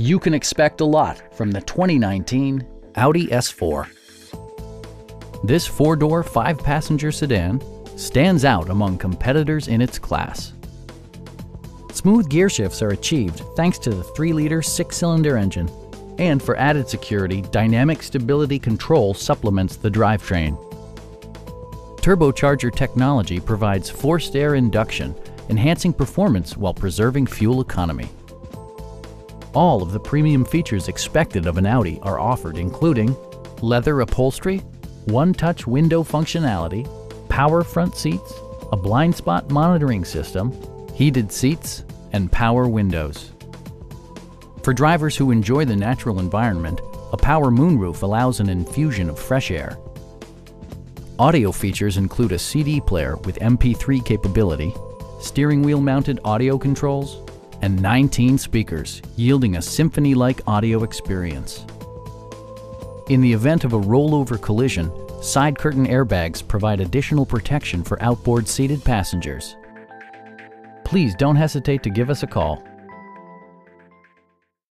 You can expect a lot from the 2019 Audi S4. This four-door, five-passenger sedan stands out among competitors in its class. Smooth gear shifts are achieved thanks to the 3-liter six-cylinder engine. And for added security, Dynamic Stability Control supplements the drivetrain. Turbocharger technology provides forced air induction, enhancing performance while preserving fuel economy. All of the premium features expected of an Audi are offered including leather upholstery, one-touch window functionality, power front seats, a blind spot monitoring system, heated seats, and power windows. For drivers who enjoy the natural environment, a power moonroof allows an infusion of fresh air. Audio features include a CD player with MP3 capability, steering wheel mounted audio controls, and 19 speakers, yielding a symphony-like audio experience. In the event of a rollover collision, side curtain airbags provide additional protection for outboard seated passengers. Please don't hesitate to give us a call